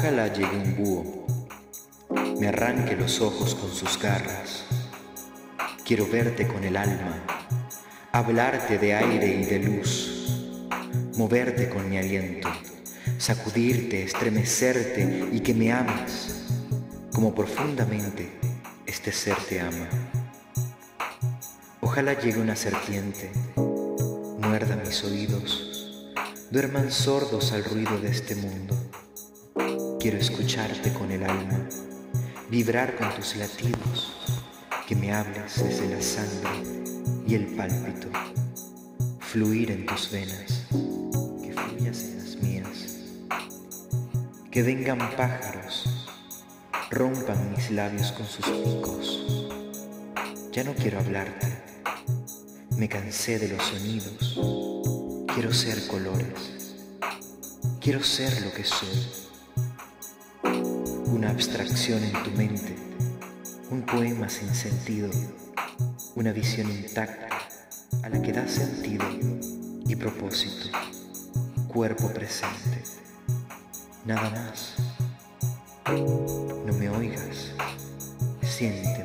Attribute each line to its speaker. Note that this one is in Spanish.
Speaker 1: Ojalá llegue un búho, me arranque los ojos con sus garras. Quiero verte con el alma, hablarte de aire y de luz, moverte con mi aliento, sacudirte, estremecerte y que me ames como profundamente este ser te ama. Ojalá llegue una serpiente, muerda mis oídos, duerman sordos al ruido de este mundo. Quiero escucharte con el alma, vibrar con tus latidos, que me hables desde la sangre y el pálpito, fluir en tus venas, que fluyas en las mías, que vengan pájaros, rompan mis labios con sus picos. Ya no quiero hablarte, me cansé de los sonidos, quiero ser colores, quiero ser lo que soy una abstracción en tu mente, un poema sin sentido, una visión intacta a la que da sentido y propósito, cuerpo presente, nada más. No me oigas, siénteme,